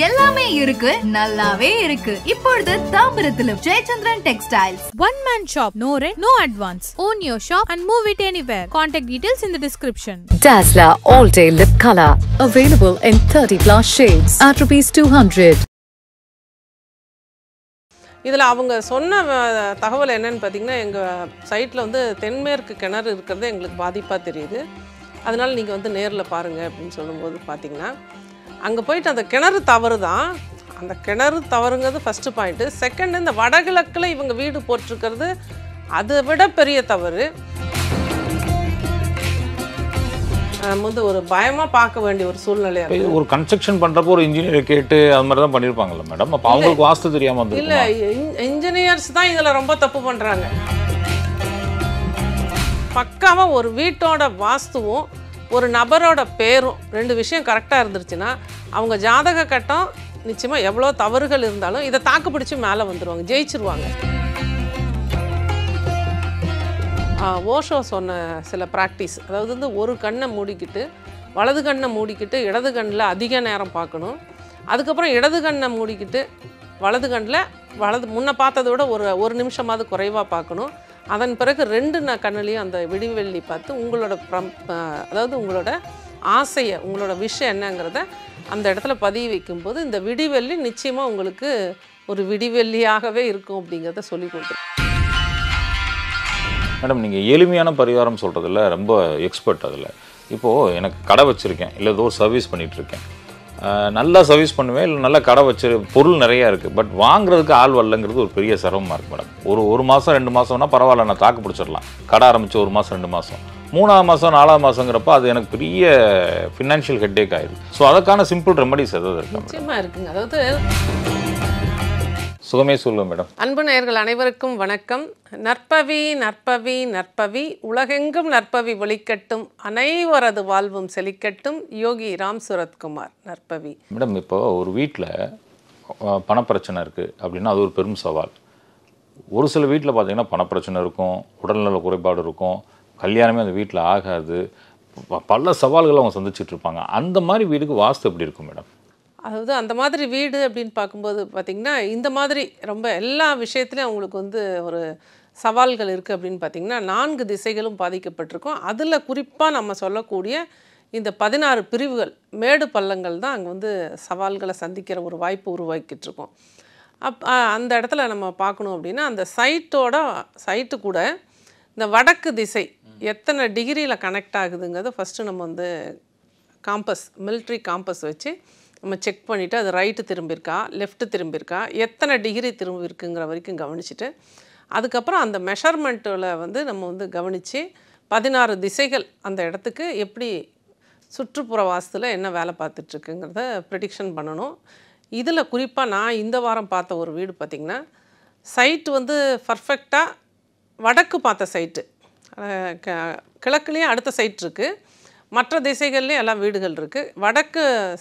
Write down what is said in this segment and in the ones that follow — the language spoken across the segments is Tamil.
எல்லாமே இருக்கு நல்லாவே இருக்கு இப்பொழுது தாம்பரத்திலும் Jayachandran textiles One man shop, no rent, no advance. Own your shop and move it anywhere. Contact details in the description. Dazzler All Day Lip Color. Available in 30 plus shades at rupees 200. இதில் அவங்க சொன்ன தகவல் என்னன்னு பார்த்தீங்கன்னா எங்கள் சைட்டில் வந்து தென்மேற்கு கிணறு இருக்கிறது எங்களுக்கு பாதிப்பாக தெரியுது அதனால் நீங்கள் வந்து நேரில் பாருங்கள் அப்படின்னு சொல்லும்போது பார்த்தீங்கன்னா அங்கே போயிட்டு அந்த கிணறு தவறு தான். அந்த கிணறு தவறுங்கிறது ஃபஸ்ட்டு பாயிண்ட்டு செகண்ட் இந்த வடகிழக்கில் இவங்க வீடு போட்டிருக்கிறது அதை விட பெரிய தவறு. அஹ், வந்து ஒரு பயமாக பார்க்க வேண்டிய ஒரு சூழ்நிலையாக இது ஒரு கன்ஸ்ட்ரக்ஷன் பண்றப்போ ஒரு இன்ஜினியரை கேட்டு அது மாதிரி தான் பண்ணிருப்பாங்கல்ல மேடம் அப்ப அவங்களுக்கு வாஸ்து தெரியாம இல்லை இன்ஜினியர்ஸ் தான் இதில் ரொம்ப தப்பு பண்ணுறாங்க பக்காவாக ஒரு வீட்டோட வாஸ்துவும் ஒரு நபரோட பேரும் ரெண்டு விஷயம் கரெக்டாக இருந்துருச்சுன்னா அவங்க ஜாதக கட்டம் நிச்சயமாக எவ்வளோ தவறுகள் இருந்தாலும் இதை தாக்கு பிடிச்சி மேலே வந்துடுவாங்க ஜெயிச்சிருவாங்க. ஓஷோ சொன்ன சில ப்ராக்டிஸ் அதாவது வந்து ஒரு கண்ணை மூடிக்கிட்டு வலது கண்ணை மூடிக்கிட்டு இடது கண்ணில் அதிக நேரம் பார்க்கணும். அதுக்கப்புறம் இடது கண்ணை மூடிக்கிட்டு வலது கண்ணில் வலது முன்ன பார்த்ததை விட ஒரு ஒரு நிமிஷமாவது குறைவாக பார்க்கணும். அதன் பிறகு ரெண்டு ந கண்ணுலேயும் அந்த விடிவெள்ளி பார்த்து உங்களோட ப்ரம் அதாவது உங்களோட ஆசையை உங்களோட விஷயம் என்னங்கிறத அந்த இடத்துல பதிய வைக்கும்போது இந்த விடிவெள்ளி நிச்சயமாக உங்களுக்கு ஒரு விடிவெள்ளியாகவே இருக்கும் அப்படிங்கிறத சொல்லி கொடுத்துருக்கோம் மேடம் நீங்கள் எளிமையான பரிகாரம் சொல்கிறதில்ல ரொம்ப எக்ஸ்பர்ட் அதில். இப்போது எனக்கு கடை வச்சுருக்கேன் இல்லை ஏதோ சர்வீஸ் பண்ணிகிட்ருக்கேன் நல்லா சர்வீஸ் பண்ணுவேன் இல்லை நல்லா கடை வச்சு பொருள் நிறையா இருக்குது பட் வாங்குறதுக்கு ஆள் வரலங்கிறது ஒரு பெரிய சிரமமாக இருக்குது மேடம். ஒரு ஒரு மாதம் ரெண்டு மாதம்னா பரவாயில்ல நான் தாக்கு பிடிச்சிடலாம். கடை ஆரம்பித்து ஒரு மாதம் ரெண்டு மாதம் மூணாவது மாதம் நாலாவது மாதங்கிறப்ப அது எனக்கு பெரிய ஃபினான்ஷியல் ஹெட்டேக் ஆயிடுது. ஸோ அதுக்கான சிம்பிள் ரெமடிஸ் எதாவது இருக்கா நிச்சயமாக இருக்குங்க. அதாவது சுகமே சொல்லுவேன் மேடம் அன்பு நேயர்கள் அனைவருக்கும் வணக்கம். நற்பவி நற்பவி நற்பவி உலகெங்கும் நற்பவி ஒளிக்கட்டும் அனைவரது வாழ்வும் செழிக்கட்டும். யோகி ராம் சுரத்குமார் நற்பவி. மேடம் இப்போ ஒரு வீட்டில் பணப்பிரச்சனை இருக்குது அப்படின்னா அது ஒரு பெரும் சவால். ஒரு சில வீட்டில் பார்த்தீங்கன்னா பணப்பிரச்சனை இருக்கும் உடல்நல குறைபாடு இருக்கும் கல்யாணமே அந்த வீட்டில் ஆகாது. ப- பல சவால்களை அவங்க சந்திச்சுட்டு இருப்பாங்க. அந்த மாதிரி வீடுக்கு வாஸ்து எப்படி இருக்கும் மேடம்? அதாவது அந்த மாதிரி வீடு அப்படின்னு பார்க்கும்போது பார்த்திங்கன்னா இந்த மாதிரி ரொம்ப எல்லா விஷயத்துலையும் அவங்களுக்கு வந்து ஒரு சவால்கள் இருக்குது அப்படின்னு பார்த்திங்கன்னா நான்கு திசைகளும் பாதிக்கப்பட்டிருக்கும். அதில் குறிப்பாக நம்ம சொல்லக்கூடிய இந்த பதினாறு பிரிவுகள் மேடு பள்ளங்கள் தான் அங்கே வந்து சவால்களை சந்திக்கிற ஒரு வாய்ப்பு உருவாக்கிட்டு இருக்கோம் அப் அந்த இடத்துல நம்ம பார்க்கணும் அப்படின்னா அந்த சைட்டோட சைட்டு கூட இந்த வடக்கு திசை எத்தனை டிகிரியில் கனெக்ட் ஆகுதுங்கிறத ஃபஸ்ட்டு நம்ம வந்து காம்பஸ் மிலிட்ரி காம்பஸ் வச்சு நம்ம செக் பண்ணிவிட்டு அது ரைட்டு திரும்பியிருக்கா லெஃப்ட்டு திரும்பியிருக்கா எத்தனை டிகிரி திரும்பியிருக்குங்கிற வரைக்கும் கவனிச்சுட்டு அதுக்கப்புறம் அந்த மெஷர்மெண்ட்டில் வந்து நம்ம வந்து கவனித்து பதினாறு திசைகள் அந்த இடத்துக்கு எப்படி சுற்றுப்புற வாசத்தில் என்ன வேலை பார்த்துட்ருக்குங்கிறத ப்ரெடிக்ஷன் பண்ணணும். இதில் குறிப்பாக நான் இந்த வாரம் பார்த்த ஒரு வீடு பார்த்திங்கன்னா சைட்டு வந்து பர்ஃபெக்டாக வடக்கு பார்த்த சைட்டு க- கிழக்குலேயும் அடுத்த சைட் இருக்குது மற்ற திசைகள்லேயும் எல்லாம் வீடுகள் இருக்குது வடக்கு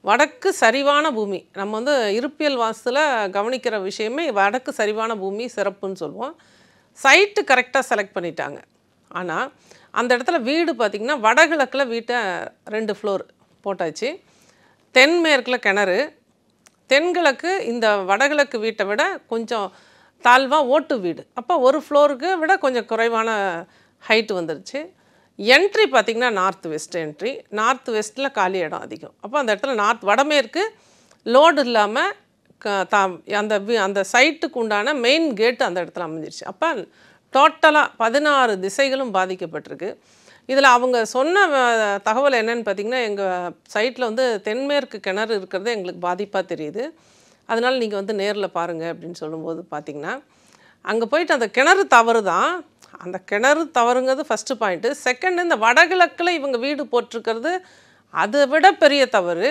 வடக்கு சரிவான பூமி. நம்ம வந்து இருப்பியல் வாசத்தில் கவனிக்கிற விஷயமே வடக்கு சரிவான பூமி சிறப்புன்னு சொல்லுவோம். சைட்டு கரெக்டாக செலக்ட் பண்ணிட்டாங்க. ஆனால் அந்த இடத்துல வீடு பார்த்திங்கன்னா வடகிழக்கில் வீட்டை ரெண்டு ஃப்ளோர் போட்டாச்சு. தென்மேற்கில் கிணறு. தென்கிழக்கு இந்த வடகிழக்கு வீட்டை விட கொஞ்சம் தாழ்வாக ஓட்டு வீடு. அப்போ ஒரு ஃப்ளோருக்கு விட கொஞ்சம் குறைவான ஹைட்டு வந்துருச்சு. என்ட்ரி பார்த்திங்கன்னா நார்த் வெஸ்ட் என்ட்ரி நார்த் வெஸ்ட்டில் காலி இடம் அதிகம். அப்போ அந்த இடத்துல நார்த் வடமேற்கு லோடு இல்லாமல் க தா அந்த அந்த சைட்டுக்கு உண்டான மெயின் கேட்டு அந்த இடத்துல அமைஞ்சிருச்சு. அப்போ டோட்டலாக பதினாறு திசைகளும் பாதிக்கப்பட்டிருக்கு. இதில் அவங்க சொன்ன தகவல் என்னென்னு பார்த்திங்கன்னா எங்கள் சைட்டில் வந்து தென்மேற்கு கிணறு இருக்கிறது எங்களுக்கு பாதிப்பாக தெரியுது. அதனால் நீங்கள் வந்து நேரில் பாருங்கள் அப்படின்னு சொல்லும்போது பார்த்தீங்கன்னா அங்கே போயிட்டு அந்த கிணறு தவறு தான். அந்த கிணறு தவறுங்கிறது ஃபஸ்ட்டு பாயிண்ட்டு செகண்ட் இந்த வடகிழக்கில் இவங்க வீடு போட்டிருக்கிறது அதை விட பெரிய தவறு.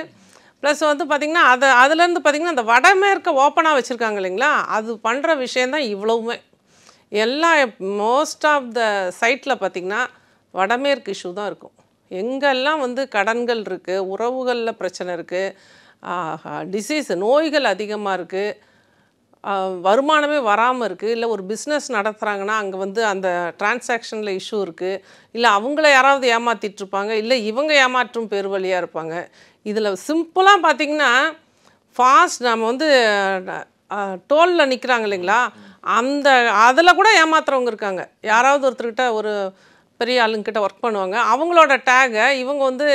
ப்ளஸ் வந்து பார்த்திங்கன்னா அதை அதுலேருந்து பார்த்திங்கன்னா அந்த வடமேற்க ஓப்பனாக வச்சுருக்காங்க இல்லைங்களா? அது பண்ணுற விஷயந்தான் இவ்வளவுமே. எல்லா மோஸ்ட் ஆஃப் த சைட்டில் பார்த்திங்கன்னா வடமேற்கு இஷ்யூ தான் இருக்கும். எங்கெல்லாம் வந்து கடன்கள் இருக்குது உறவுகளில் பிரச்சனை இருக்குது டிசீஸ் நோய்கள் அதிகமாக இருக்குது வருமானமே வராமல் இருக்குது இல்லை ஒரு பிஸ்னஸ் நடத்துகிறாங்கன்னா அங்கே வந்து அந்த டிரான்சாக்ஷனில் இஷ்யூ இருக்குது இல்லை அவங்கள யாராவது ஏமாற்றிட்டுருப்பாங்க இல்லை இவங்க ஏமாற்றும் பேர் வழியாக இருப்பாங்க. இதில் சிம்பிளாக பார்த்தீங்கன்னா ஃபாஸ்ட் நம்ம வந்து டோலில் நிற்கிறாங்க இல்லைங்களா? அந்த அதில் கூட ஏமாத்துறவங்க இருக்காங்க. யாராவது ஒருத்தர்கிட்ட ஒரு பெரிய ஆளுங்கிட்ட ஒர்க் பண்ணுவாங்க. அவங்களோட டேகை இவங்க வந்து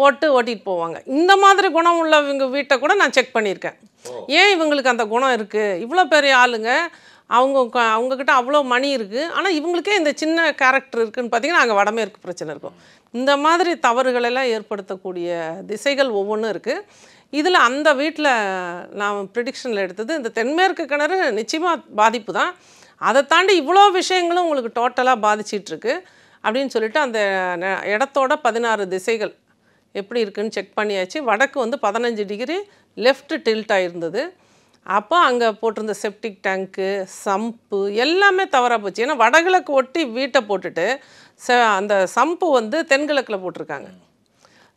போட்டு ஓட்டிட்டு போவாங்க. இந்த மாதிரி குணம் உள்ளவங்க வீட்டை கூட நான் செக் பண்ணியிருக்கேன். ஏன் இவங்களுக்கு அந்த குணம் இருக்குது இவ்வளோ பெரிய ஆளுங்க. அவங்க அவங்கக்கிட்ட அவ்வளோ மணி இருக்குது ஆனால் இவங்களுக்கே இந்த சின்ன கேரக்டர் இருக்குன்னு பார்த்தீங்கன்னா அங்கே வடமேற்கு பிரச்சனை இருக்கும். இந்த மாதிரி தவறுகள் எல்லாம் ஏற்படுத்தக்கூடிய திசைகள் ஒவ்வொன்றும் இருக்குது இதில் அந்த வீட்டில் நான் ப்ரிடிக்ஷனில் எடுத்தது இந்த தென்மேற்கு கிணறு நிச்சயமாக பாதிப்பு தான். அதை தாண்டி இவ்வளோ விஷயங்களும் உங்களுக்கு டோட்டலாக பாதிச்சிட்ருக்கு அப்படின்னு சொல்லிட்டு அந்த இடத்தோட பதினாறு திசைகள் எப்படி இருக்குன்னு செக் பண்ணியாச்சு. வடக்கு வந்து பதினஞ்சு டிகிரி லெஃப்ட் டில்ட் ஆகிருந்தது அப்போ அங்கே போட்டிருந்த செப்டிக் டேங்க்கு சம்பு எல்லாமே தவறாக போச்சு. ஏன்னா வடகிழக்கு ஒட்டி வீட்டை போட்டுட்டு ச அந்த சம்பு வந்து தென்கிழக்கில் போட்டிருக்காங்க.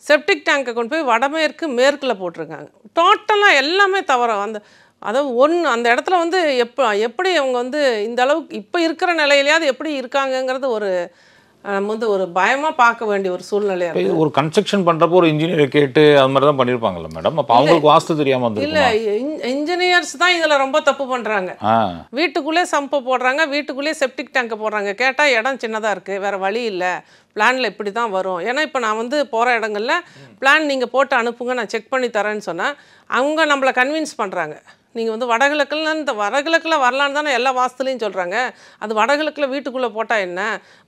செப்டிக் டேங்கை கொண்டு போய் வடமேற்கு மேற்கில் போட்டிருக்காங்க. டோட்டலாக எல்லாமே தவறாக அந்த அதாவது ஒன்று அந்த இடத்துல வந்து எப்போ எப்படி அவங்க வந்து இந்த அளவுக்கு இப்போ இருக்கிற நிலையிலையாவது எப்படி இருக்காங்கங்கிறது ஒரு நம்ம வந்து ஒரு பயமாக பார்க்க வேண்டிய ஒரு சூழ்நிலையாக இது ஒரு கன்ஸ்ட்ரக்ஷன் பண்றப்போ ஒரு இன்ஜினியரை கேட்டு அது மாதிரி தான் பண்ணியிருப்பாங்கல்ல மேடம் அப்போ அவங்களுக்கு வாஸ்து தெரியாம இல்லை வந்துருக்குமா இன்ஜினியர்ஸ் தான் இதில் ரொம்ப தப்பு பண்ணுறாங்க ஆ. வீட்டுக்குள்ளே சம்பை போடுறாங்க வீட்டுக்குள்ளே செப்டிக் டேங்கை போடுறாங்க. கேட்டால் இடம் சின்னதாக இருக்குது வேறு வழி இல்லை. பிளானில் இப்படி தான் வரும். ஏன்னா இப்போ நான் வந்து போகிற இடங்கள்ல பிளான் நீங்கள் போட்டு அனுப்புங்க நான் செக் பண்ணி தரேன்னு சொன்னால் அவங்க நம்மளை கன்வின்ஸ் பண்ணுறாங்க நீங்கள் வந்து வடகிழக்கில் இந்த வடகிழக்கில் வரலான்னு தானே எல்லா வாஸ்துலையும் சொல்கிறாங்க அது வடகிழக்கில் வீட்டுக்குள்ளே போட்டால் என்ன?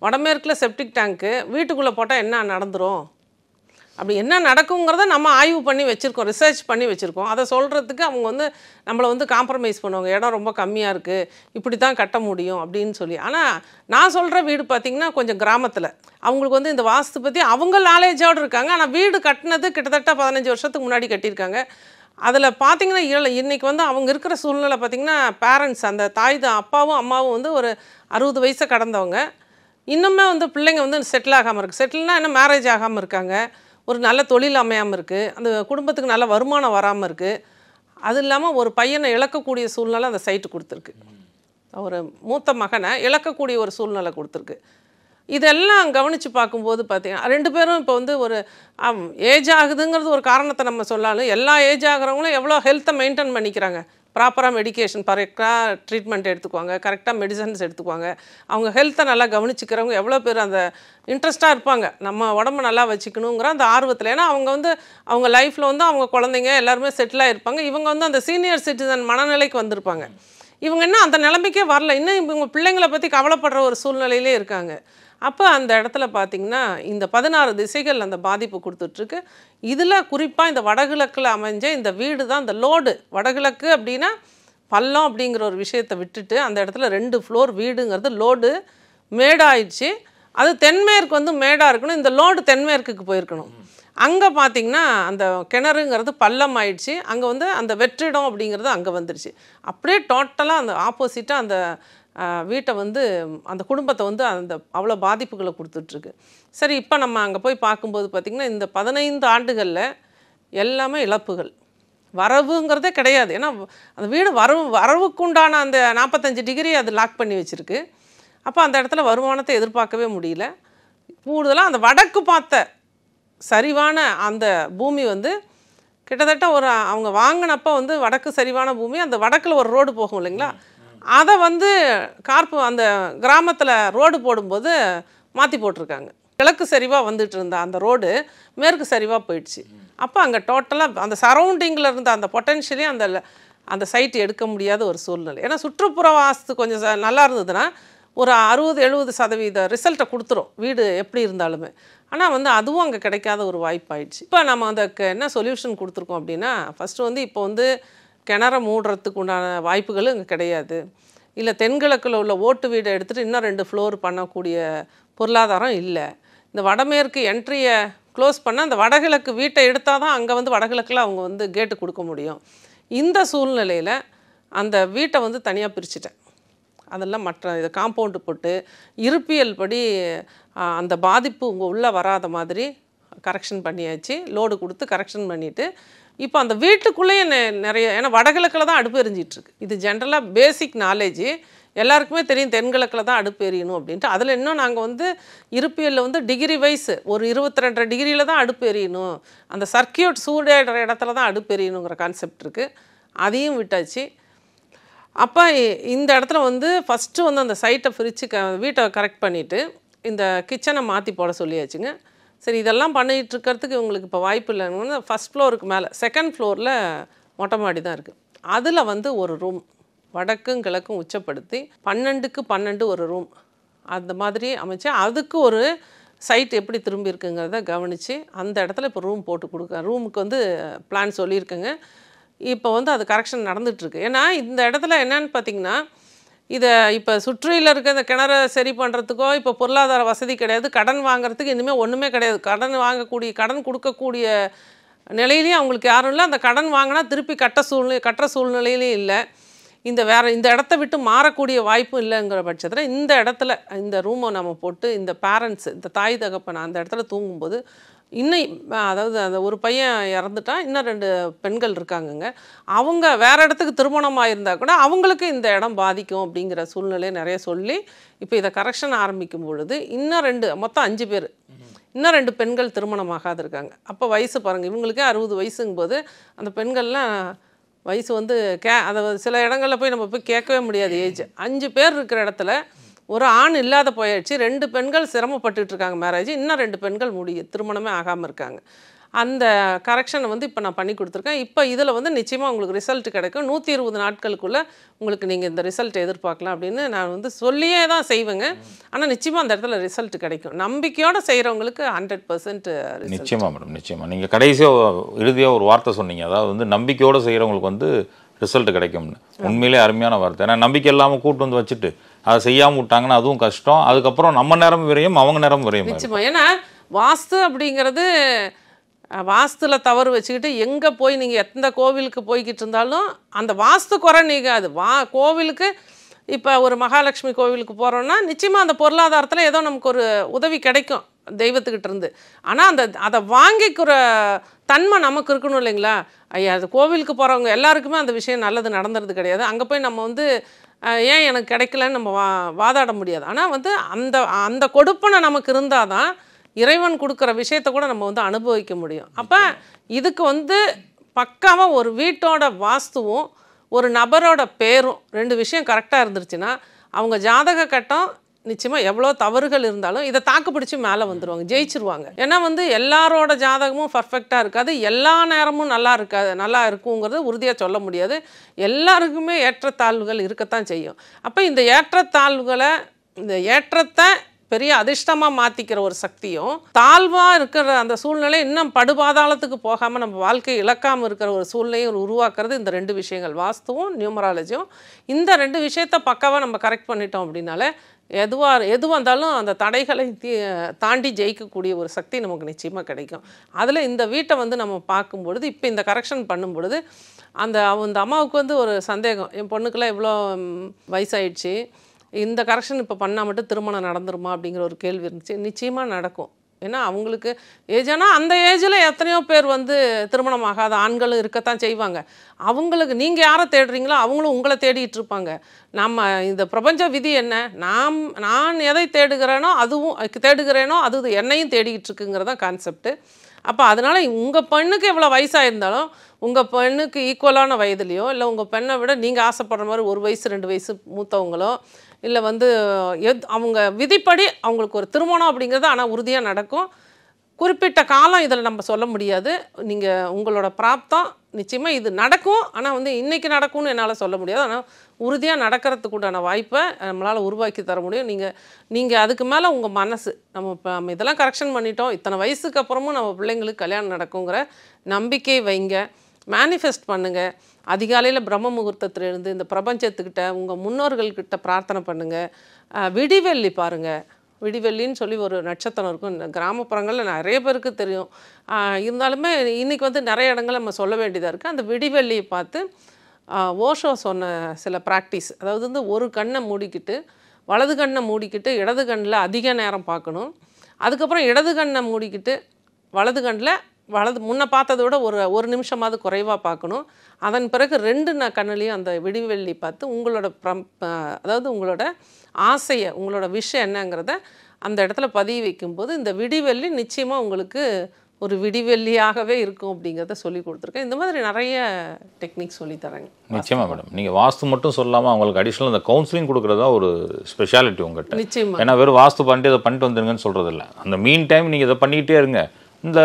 வடமேற்கில் செப்டிக் டேங்க்கு வீட்டுக்குள்ளே போட்டால் என்ன நடந்துரும்? அப்படி என்ன நடக்குங்கிறத நம்ம ஆய்வு பண்ணி வச்சுருக்கோம் ரிசர்ச் பண்ணி வச்சுருக்கோம். அதை சொல்கிறதுக்கு அவங்க வந்து நம்மளை வந்து காம்ப்ரமைஸ் பண்ணுவாங்க. இடம் ரொம்ப கம்மியாக இருக்குது இப்படி தான் கட்ட முடியும் அப்படின்னு சொல்லி. ஆனால் நான் சொல்கிற வீடு பார்த்திங்கன்னா கொஞ்சம் கிராமத்தில். அவங்களுக்கு வந்து இந்த வாஸ்து பற்றி அவங்க நாலேஜோடு இருக்காங்க. ஆனால் வீடு கட்டினது கிட்டத்தட்ட பதினஞ்சு வருஷத்துக்கு முன்னாடி கட்டியிருக்காங்க. அதில் பார்த்தீங்கன்னா இல்லை இன்றைக்கி வந்து அவங்க இருக்கிற சூழ்நிலை பார்த்திங்கன்னா பேரண்ட்ஸ் அந்த தாய் தான் அப்பாவும் அம்மாவும் வந்து ஒரு அறுபது வயசை கடந்தவங்க. இன்னுமே வந்து பிள்ளைங்க வந்து செட்டில் ஆகாமல் இருக்குது செட்டில்னா என்ன? மேரேஜ் ஆகாமல் இருக்காங்க. ஒரு நல்ல தொழில் அமையாமல் இருக்குது அந்த குடும்பத்துக்கு நல்ல வருமானம் வராமல் இருக்குது அது இல்லாமல் ஒரு பையனை இழக்கக்கூடிய சூழ்நிலை அந்த சைட்டு கொடுத்துருக்கு. ஒரு மூத்த மகனை இழக்கக்கூடிய ஒரு சூழ்நிலை கொடுத்துருக்கு. இதெல்லாம் கவனித்து பார்க்கும்போது பார்த்தீங்கன்னா ரெண்டு பேரும் இப்போ வந்து ஒரு ஏஜ் ஆகுதுங்கிறது ஒரு காரணத்தை நம்ம சொல்லாலும் எல்லா ஏஜ் ஆகிறவங்களும் எவ்வளோ ஹெல்த்தை மெயின்டைன் பண்ணிக்கிறாங்க. ப்ராப்பராக மெடிகேஷன் கரெக்டாக ட்ரீட்மெண்ட் எடுத்துக்குவாங்க கரெக்டாக மெடிசன்ஸ் எடுத்துக்குவாங்க. அவங்க ஹெல்த்தை நல்லா கவனிச்சுக்கிறவங்க எவ்வளோ பேர் அந்த இன்ட்ரெஸ்ட்டாக இருப்பாங்க. நம்ம உடம்ப நல்லா வச்சுக்கணுங்கிற அந்த ஆர்வத்தில். ஏன்னா அவங்க வந்து அவங்க லைஃப்பில் வந்து அவங்க குழந்தைங்க எல்லாருமே செட்டிலாக இருப்பாங்க. இவங்க வந்து அந்த சீனியர் சிட்டிசன் மனநிலைக்கு வந்திருப்பாங்க. இவங்க இன்னும் அந்த நிலைமைக்கே வரல. இன்னும் இவங்க பிள்ளைங்களை பற்றி கவலைப்படுற ஒரு சூழ்நிலையிலே இருக்காங்க. அப்போ அந்த இடத்துல பார்த்தீங்கன்னா இந்த பதினாறு திசைகள் அந்த பாதிப்பு கொடுத்துட்ருக்கு. இதில் குறிப்பாக இந்த வடகிழக்கில் அமைஞ்ச இந்த வீடு தான் இந்த லோடு. வடகிழக்கு அப்படின்னா பள்ளம் அப்படிங்கிற ஒரு விஷயத்தை விட்டுட்டு அந்த இடத்துல ரெண்டு ஃப்ளோர் வீடுங்கிறது லோடு. மேடாயிடுச்சு. அது தென்மேற்கு வந்து மேடாக இருக்கணும். இந்த லோடு தென்மேற்குக்கு போயிருக்கணும். அங்கே பார்த்தீங்கன்னா அந்த கிணறுங்கிறது பள்ளம் ஆயிடுச்சு. அங்கே வந்து அந்த வெற்றிடம் அப்படிங்கிறது அங்கே வந்துருச்சு. அப்படியே டோட்டலாக அந்த ஆப்போசிட்டாக அந்த வீட்டை வந்து அந்த குடும்பத்தை வந்து அந்த அவ்வளோ பாதிப்புகளை கொடுத்துட்ருக்கு. சரி இப்போ நம்ம அங்கே போய் பார்க்கும்போது பார்த்திங்கன்னா இந்த பதினைந்து ஆண்டுகளில் எல்லாமே இழப்புகள். வரவுங்கிறதே கிடையாது. ஏன்னா அந்த வீடு வரவு வரவுக்குண்டான அந்த நாற்பத்தஞ்சு டிகிரி அது லாக் பண்ணி வச்சுருக்கு. அப்போ அந்த இடத்துல வருமானத்தை எதிர்பார்க்கவே முடியல. கூடுதலாக அந்த வடக்கு பார்த்த சரிவான அந்த பூமி வந்து கிட்டத்தட்ட ஒரு அவங்க வாங்கினப்போ வந்து வடக்கு சரிவான பூமி அந்த வடக்கில் ஒரு ரோடு போகும் இல்லைங்களா? அதை வந்து கார்ப்பு அந்த கிராமத்தில் ரோடு போடும்போது மாற்றி போட்டிருக்காங்க. கிழக்கு சரிவாக வந்துட்டு இருந்த அந்த ரோடு மேற்கு சரிவாக போயிடுச்சு. அப்போ அங்கே டோட்டலாக அந்த சரௌண்டிங்கில் இருந்த அந்த பொட்டென்ஷியலே அந்த அந்த சைட் எடுக்க முடியாத ஒரு சூழ்நிலை. ஏன்னா சுற்றுப்புற வாஸ்து கொஞ்சம் ச- நல்லா இருந்ததுன்னா ஒரு அறுபது எழுபது சதவீத ரிசல்ட்டை கொடுத்துரும். வீடு எப்படி இருந்தாலுமே. ஆனால் வந்து அதுவும் அங்கே கிடைக்காத ஒரு வாய்ப்பாயிடுச்சு. இப்போ நம்ம அதுக்கு என்ன சொல்யூஷன் கொடுத்துருக்கோம் அப்படின்னா ஃபஸ்ட்டு வந்து இப்போ வந்து கிணற மூடுறதுக்கு உண்டான வாய்ப்புகளும் இங்கே கிடையாது. இல்லை தென்கிழக்கில் உள்ள ஓட்டு வீடை எடுத்துகிட்டு இன்னும் ரெண்டு ஃப்ளோர் பண்ணக்கூடிய பொருளாதாரம் இல்லை. இந்த வடமேற்கு என்ட்ரியை க்ளோஸ் பண்ணால் அந்த வடகிழக்கு வீட்டை எடுத்தால் தான் அங்கே வந்து வடகிழக்கில் அவங்க வந்து கேட்டு கொடுக்க முடியும். இந்த சூழ்நிலையில் அந்த வீட்டை வந்து தனியாக பிரிச்சுட்டேன். அதெல்லாம் மற்ற இதை காம்பவுண்டு போட்டு இருப்பியல் படி அந்த பாதிப்பு உங்கள் உள்ளே வராத மாதிரி கரெக்ஷன் பண்ணியாச்சு. லோடு கொடுத்து கரெக்ஷன் பண்ணிவிட்டு இப்போ அந்த வீட்டுக்குள்ளேயே நெ- நிறைய ஏன்னா வடகிழக்கில் தான் அடுப்பு எரிஞ்சிகிட்ருக்கு இது ஜென்ரலாக பேசிக் நாலேஜ் எல்லாருக்குமே தெரியும் தென்கிழக்கில் தான் அடுப்பு எரியணும் அப்படின்ட்டு. அதில் இன்னும் நாங்கள் வந்து இருப்பியலில் வந்து டிகிரி வைஸ் ஒரு இருபத்தி ரெண்டரை டிகிரியில் தான் அடுப்பு எரியணும். அந்த சர்க்கியூட் சூடேடுற இடத்துல தான் அடுப்பு எரியணுங்கிற கான்செப்ட் இருக்குது அதையும் விட்டாச்சு. அப்போ இந்த இடத்துல வந்து ஃபஸ்ட்டு வந்து அந்த சைட்டை பிரித்து க வீட்டை கரெக்ட் பண்ணிவிட்டு இந்த கிச்சனை மாற்றி போட சொல்லியாச்சுங்க. சரி இதெல்லாம் பண்ணிகிட்டு இருக்கிறதுக்கு இவங்களுக்கு இப்போ வாய்ப்பு இல்லைன்னு ஃபஸ்ட் ஃப்ளோருக்கு மேலே செகண்ட் ஃப்ளோரில் மொட்டை மாடி தான் இருக்குது அதில் வந்து ஒரு ரூம் வடக்கும் கிழக்கும் உச்சப்படுத்தி பன்னெண்டுக்கு பன்னெண்டு ஒரு ரூம் அந்த மாதிரி அமைச்சு அதுக்கு ஒரு சைட் எப்படி திரும்பி இருக்குங்கிறத கவனித்து அந்த இடத்துல இப்போ ரூம் போட்டு கொடுக்க ரூமுக்கு வந்து பிளான் சொல்லியிருக்கேங்க. இப்போ வந்து அது கரெக்ஷன் நடந்துகிட்ருக்கு ஏன்னா இந்த இடத்துல என்னன்னு பார்த்தீங்கன்னா இதை இப்போ சுற்றியில் இருக்க இந்த கிணறை சரி பண்ணுறதுக்கோ இப்போ பொருளாதார வசதி கிடையாது. கடன் வாங்குறதுக்கு இனிமேல் ஒன்றுமே கிடையாது. கடன் வாங்கக்கூடிய கடன் கொடுக்கக்கூடிய நிலையிலையும் அவங்களுக்கு யாரும் இல்லை. அந்த கடன் வாங்கினா திருப்பி கட்ட சூழ்நிலை கட்டுற சூழ்நிலையிலையும் இல்லை. இந்த வேற இந்த இடத்த விட்டு மாறக்கூடிய வாய்ப்பும் இல்லைங்கிற பட்சத்தில் இந்த இடத்துல இந்த ரூமை நம்ம போட்டு இந்த பேரண்ட்ஸ் இந்த தாய் தகப்பன் அந்த இடத்துல தூங்கும்போது இன்னும் அதாவது அந்த ஒரு பையன் இறந்துட்டான் இன்னும் ரெண்டு பெண்கள் இருக்காங்கங்க. அவங்க வேற இடத்துக்கு திருமணமாக இருந்தால் கூட அவங்களுக்கு இந்த இடம் பாதிக்கும் அப்படிங்கிற சூழ்நிலையை நிறைய சொல்லி இப்போ இதை கரெக்ஷன் ஆரம்பிக்கும் பொழுது இன்னும் ரெண்டு மொத்தம் அஞ்சு பேர். இன்னும் ரெண்டு பெண்கள் திருமணமாகாது இருக்காங்க. அப்போ வயசு பாருங்கள் இவங்களுக்கே அறுபது வயசுங்கும் போது அந்த பெண்கள்லாம் வயசு வந்து கே அதை சில இடங்களில் போய் நம்ம போய் கேட்கவே முடியாது ஏஜ். அஞ்சு பேர் இருக்கிற இடத்துல ஒரு ஆண் இல்லாத போயாச்சு ரெண்டு பெண்கள் சிரமப்பட்டுட்டு இருக்காங்க மேரேஜ் இன்னும் ரெண்டு பெண்கள் முடிய திருமணமே ஆகாமல் இருக்காங்க. அந்த கரெக்ஷனை வந்து இப்போ நான் பண்ணி கொடுத்துருக்கேன். இப்போ இதில் வந்து நிச்சயமாக உங்களுக்கு ரிசல்ட் கிடைக்கும். நூற்றி இருபது நாட்களுக்குள்ளே உங்களுக்கு நீங்கள் இந்த ரிசல்ட் எதிர்பார்க்கலாம் அப்படின்னு நான் வந்து சொல்லியே தான் செய்வேங்க. ஆனால் நிச்சயமாக அந்த இடத்துல ரிசல்ட் கிடைக்கும். நம்பிக்கையோடு செய்கிறவங்களுக்கு ஹண்ட்ரட் பர்சன்ட் நிச்சயமா மேடம் நிச்சயமா. நீங்க கடைசியாக இறுதியாக ஒரு வார்த்தை சொன்னீங்க. அதாவது வந்து நம்பிக்கையோடு செய்கிறவங்களுக்கு வந்து ரிசல்ட் கிடைக்கும்னு உண்மையிலே அருமையான வார்த்தை. ஏன்னா நம்பிக்கை இல்லாமல் கூட்டு வந்து வச்சுட்டு அதை செய்யாமல் விட்டாங்கன்னா அதுவும் கஷ்டம். அதுக்கப்புறம் நம்ம நேரம் விரையும் அவங்க நேரம் விரையும் நிச்சயமா. ஏன்னா வாஸ்து அப்படிங்கிறது வாஸ்துவில் வாஸ்துல தவறு வச்சுக்கிட்டு எங்கே போய் நீங்கள் எந்த கோவிலுக்கு போய்கிட்டு இருந்தாலும் அந்த வாஸ்து குறை நீங்காது. வா கோவிலுக்கு இப்போ ஒரு மகாலட்சுமி கோவிலுக்கு போகிறோன்னா நிச்சயமாக அந்த பொருளாதாரத்தில் ஏதோ நமக்கு ஒரு உதவி கிடைக்கும் தெய்வத்துக்கிட்ட இருந்து. ஆனால் அந்த அதை வாங்கிக்கிற தன்மை நமக்கு இருக்கணும் இல்லைங்களா? ஐயா அது கோவிலுக்கு போகிறவங்க எல்லாருக்குமே அந்த விஷயம் நல்லது நடந்துறது கிடையாது. அங்கே போய் நம்ம வந்து ஏன் எனக்கு கிடைக்கலன்னு நம்ம வா வாதாட முடியாது. ஆனால் வந்து அந்த அந்த கொடுப்பனை நமக்கு இருந்தால் தான் இறைவன் கொடுக்குற விஷயத்தை கூட நம்ம வந்து அனுபவிக்க முடியும். அப்போ இதுக்கு வந்து பக்காவாக ஒரு வீட்டோட வாஸ்துவும் ஒரு நபரோட பேரும் ரெண்டு விஷயம் கரெக்டாக இருந்துருச்சுன்னா அவங்க ஜாதக கட்டம் நிச்சயமாக எவ்வளோ தவறுகள் இருந்தாலும் இதை தாக்கு பிடிச்சி மேலே வந்துடுவாங்க ஜெயிச்சிருவாங்க. ஏன்னா வந்து எல்லாரோட ஜாதகமும் பர்ஃபெக்டாக இருக்காது எல்லா நேரமும் நல்லா இருக்காது நல்லா இருக்குங்கிறது உறுதியாக சொல்ல முடியாது. எல்லாருக்குமே ஏற்றத்தாழ்வுகள் இருக்கத்தான் செய்யும். அப்போ இந்த ஏற்றத்தாழ்வுகளை இந்த ஏற்றத்தை பெரிய அதிர்ஷ்டமாக மாற்றிக்கிற ஒரு சக்தியும் தாழ்வாக இருக்கிற அந்த சூழ்நிலை இன்னும் படுபாதாளத்துக்கு போகாமல் நம்ம வாழ்க்கை இழக்காமல் இருக்கிற ஒரு சூழ்நிலையும் உருவாக்குறது இந்த ரெண்டு விஷயங்கள். வாஸ்துவும் நியூமராலஜியும். இந்த ரெண்டு விஷயத்த பக்காவாக நம்ம கரெக்ட் பண்ணிட்டோம் அப்படின்னாலே எதுவாக எது வந்தாலும் அந்த தடைகளை தீ தாண்டி ஜெயிக்கக்கூடிய ஒரு சக்தி நமக்கு நிச்சயமாக கிடைக்கும். அதில் இந்த வீட்டை வந்து நம்ம பார்க்கும் பொழுது இப்போ இந்த கரெக்ஷன் பண்ணும் பொழுது அந்த அந்த அம்மாவுக்கு வந்து ஒரு சந்தேகம். என் பொண்ணுக்கெல்லாம் இவ்வளோ வயசாயிடுச்சு. இந்த கரெக்ஷன் இப்போ பண்ணால் மட்டும் திருமணம் நடந்துருமா அப்படிங்கிற ஒரு கேள்வி இருந்துச்சு. நிச்சயமாக நடக்கும். ஏன்னா அவங்களுக்கு ஏஜ்னா அந்த ஏஜில் எத்தனையோ பேர் வந்து திருமணம் ஆகாத ஆண்களும் இருக்கத்தான் செய்வாங்க. அவங்களுக்கு நீங்கள் யாரை தேடுறீங்களோ அவங்களும் உங்களை தேடிட்டு இருப்பாங்க. நம்ம இந்த பிரபஞ்ச விதி என்ன? நாம் நான் எதை தேடுகிறேனோ அதுவும் தேடுகிறேனோ அது என்னையும் தேடிக்கிட்டு இருக்குங்கிறதான் கான்செப்ட்டு அப்போ அதனால் உங்கள் பெண்ணுக்கு எவ்வளோ வயசாயிருந்தாலும் உங்கள் பெண்ணுக்கு ஈக்குவலான வயதுலையோ இல்லை உங்கள் பெண்ணை விட நீங்கள் ஆசைப்படுற மாதிரி ஒரு வயசு ரெண்டு வயசு மூத்தவங்களோ இல்லை வந்து எத் அவங்க விதிப்படி அவங்களுக்கு ஒரு திருமணம் அப்படிங்கிறது ஆனால் உறுதியாக நடக்கும். குறிப்பிட்ட காலம் இதில் நம்ம சொல்ல முடியாது. நீங்கள் உங்களோட பிராப்தம் நிச்சயமாக இது நடக்கும். ஆனால் வந்து இன்றைக்கி நடக்கும்னு என்னால் சொல்ல முடியாது. ஆனால் உறுதியாக நடக்கிறதுக்கு உண்டான வாய்ப்பை நம்மளால் உருவாக்கி தர முடியும். நீங்கள் நீங்கள் அதுக்கு மேலே உங்கள் மனசு நம்ம இப்போ நம்ம இதெல்லாம் கரெக்ஷன் பண்ணிட்டோம். இத்தனை வயசுக்கு அப்புறமும் நம்ம பிள்ளைங்களுக்கு கல்யாணம் நடக்குங்கிற நம்பிக்கை வைங்க. மேனிஃபெஸ்ட் பண்ணுங்கள் அதிகாலையில் பிரம்ம முகூர்த்தத்தில் இருந்து இந்த பிரபஞ்சத்துக்கிட்ட உங்கள் முன்னோர்கள்கிட்ட பிரார்த்தனை பண்ணுங்கள் விடிவெள்ளி பாருங்கள் விடிவெள்ளின்னு சொல்லி ஒரு நட்சத்திரம் இருக்கும். இந்த கிராமப்புறங்களில் நிறைய பேருக்கு தெரியும். இருந்தாலுமே இன்றைக்கி வந்து நிறைய இடங்கள் நம்ம சொல்ல வேண்டியதாக இருக்குது அந்த விடிவெள்ளியை பார்த்து ஓஷோ சொன்ன சில ப்ராக்டிஸ் அதாவது வந்து ஒரு கண்ணை மூடிக்கிட்டு வலது கண்ணை மூடிக்கிட்டு இடது கண்ணில் அதிக நேரம் பார்க்கணும். அதுக்கப்புறம் இடது கண்ணை மூடிக்கிட்டு வலது கண்ணில் வலது முன்ன பார்த்ததை விட ஒரு ஒரு நிமிஷமாவது குறைவாக பார்க்கணும். அதன் பிறகு ரெண்டு ந கண்ணுலையும் அந்த விடிவெள்ளி பார்த்து உங்களோட ப்ரம் அதாவது உங்களோட ஆசையை உங்களோட விஷயம் என்னங்கிறத அந்த இடத்துல பதிய வைக்கும்போது இந்த விடிவெள்ளி நிச்சயமாக உங்களுக்கு ஒரு விடிவெள்ளியாகவே இருக்கும் அப்படிங்கிறத சொல்லி கொடுத்துருக்கேன். இந்த மாதிரி நிறைய டெக்னிக் சொல்லி தரேங்க. நிச்சயமா மேடம். நீங்கள் வாஸ்து மட்டும் சொல்லாமல் அவங்களுக்கு அடிஷ்னல் அந்த கவுன்சிலிங் கொடுக்குறதா ஒரு ஸ்பெஷாலிட்டி உங்கள்கிட்ட. நிச்சயமா. ஏன்னா வெறும் வாஸ்து பண்ணிட்டு இதை பண்ணிட்டு வந்துருங்கன்னு சொல்றது இல்ல அந்த மீன் டைம் நீங்கள் இதை பண்ணிக்கிட்டே இருங்க. இந்த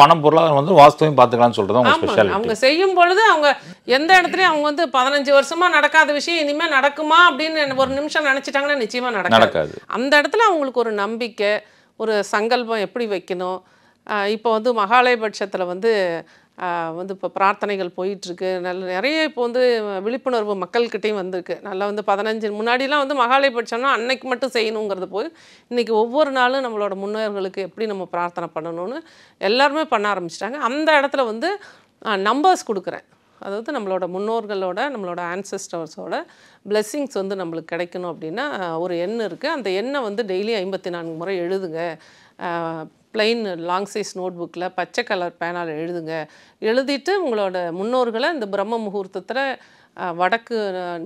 பணம் பொருளாதாரம் வந்து வாஸ்துவையும் பார்த்துக்கலாம்னு சொல்றது ஆமாங்க. ஸ்பெஷாலிட்டி அவங்க செய்யும் பொழுது அவங்க எந்த இடத்துலயும் அவங்க வந்து பதினஞ்சு வருஷமா நடக்காத விஷயம் இனிமே நடக்குமா அப்படின்னு ஒரு நிமிஷம் நினைச்சிட்டாங்கன்னா நிச்சயமா நடக்காது. அந்த இடத்துல அவங்களுக்கு ஒரு நம்பிக்கை ஒரு சங்கல்பம் எப்படி வைக்கணும்? இப்போ வந்து மகாலயபட்சத்தில் வந்து வந்து இப்போ பிரார்த்தனைகள் போயிட்டுருக்கு. நல்ல நிறைய இப்போ வந்து விழிப்புணர்வு மக்கள்கிட்டையும் வந்திருக்கு. நல்லா வந்து பதினஞ்சு முன்னாடிலாம் வந்து மகாலயபட்சம்னா அன்னைக்கு மட்டும் செய்யணுங்கிறது போய் இன்றைக்கி ஒவ்வொரு நாளும் நம்மளோட முன்னோர்களுக்கு எப்படி நம்ம பிரார்த்தனை பண்ணணும்னு எல்லாருமே பண்ண ஆரம்பிச்சிட்டாங்க. அந்த இடத்துல வந்து நம்பர்ஸ் கொடுக்குறேன். அதாவது நம்மளோட முன்னோர்களோட நம்மளோட ஆன்சஸ்டர்ஸோட பிளெஸ்ஸிங்ஸ் வந்து நம்மளுக்கு கிடைக்கணும் அப்படின்னா ஒரு எண் இருக்குது அந்த எண்ணை வந்து டெய்லி ஐம்பத்தி நான்கு முறை எழுதுங்க. பிளெயின் லாங் சைஸ் நோட் புக்கில் பச்சை கலர் பேனால் எழுதுங்க. எழுதிட்டு உங்களோட முன்னோர்களை இந்த பிரம்ம முகூர்த்தத்தில் வடக்கு